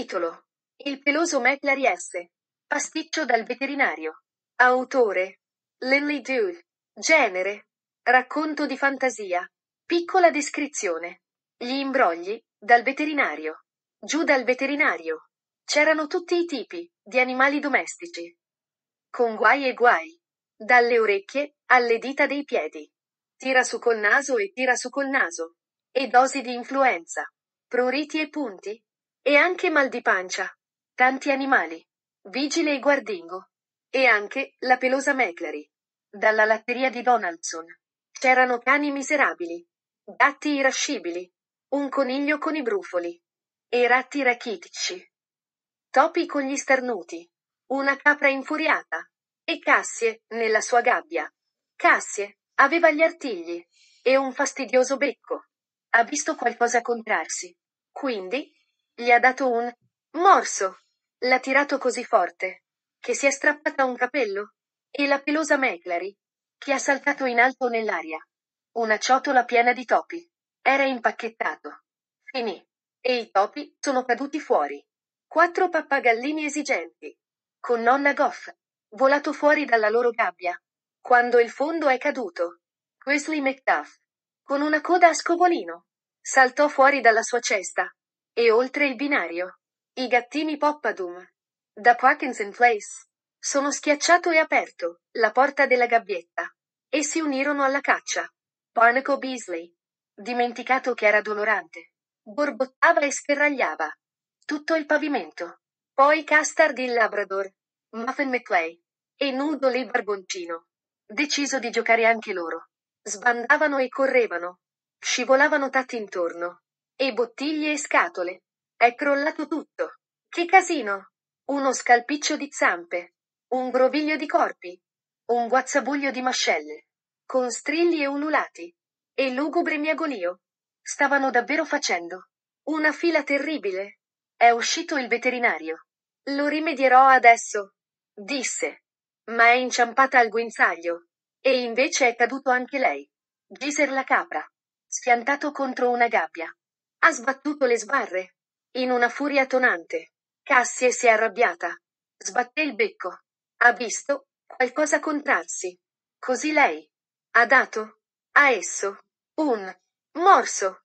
Titolo. Il peloso Maclary S. Pasticcio dal veterinario. Autore. Lily Dewey. Genere. Racconto di fantasia. Piccola descrizione. Gli imbrogli, dal veterinario. Giù dal veterinario. C'erano tutti i tipi, di animali domestici. Con guai e guai. Dalle orecchie, alle dita dei piedi. Tira su col naso e tira su col naso. E dosi di influenza. Pruriti e punti. E anche mal di pancia. Tanti animali. Vigile e guardingo. E anche la pelosa Maclary. Dalla latteria di Donaldson. C'erano cani miserabili. Gatti irascibili. Un coniglio con i brufoli. E ratti rachitici. Topi con gli starnuti. Una capra infuriata. E Cassie, nella sua gabbia. Cassie, aveva gli artigli. E un fastidioso becco. Ha visto qualcosa contrarsi. Quindi, gli ha dato un morso. L'ha tirato così forte che si è strappata un capello. E la pelosa Maclary che ha saltato in alto nell'aria. Una ciotola piena di topi. Era impacchettato. Finì. E i topi sono caduti fuori. Quattro pappagallini esigenti. Con nonna Goff. Volato fuori dalla loro gabbia. Quando il fondo è caduto. Wesley Macduff. Con una coda a scovolino. Saltò fuori dalla sua cesta. E oltre il binario. I gattini Poppadum. Da Parkinson Place. Sono schiacciato e aperto la porta della gabbietta. E si unirono alla caccia. Barnacle Beasley. Dimenticato che era dolorante. Borbottava e sferragliava. Tutto il pavimento. Poi Castard il Labrador. Muffin McClay. E Noodle il Barboncino. Deciso di giocare anche loro. Sbandavano e correvano. Scivolavano tatti intorno. E bottiglie e scatole. È crollato tutto. Che casino! Uno scalpiccio di zampe. Un groviglio di corpi. Un guazzabuglio di mascelle. Con strilli e ululati. E lugubre miagolio. Stavano davvero facendo. Una fila terribile. È uscito il veterinario. Lo rimedierò adesso. Disse. Ma è inciampata al guinzaglio. E invece è caduto anche lei. Giser la capra. Schiantato contro una gabbia. Ha sbattuto le sbarre. In una furia tonante, Cassie si è arrabbiata. Sbatté il becco. Ha visto qualcosa contrarsi. Così lei ha dato a esso un morso.